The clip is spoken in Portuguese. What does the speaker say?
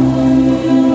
Música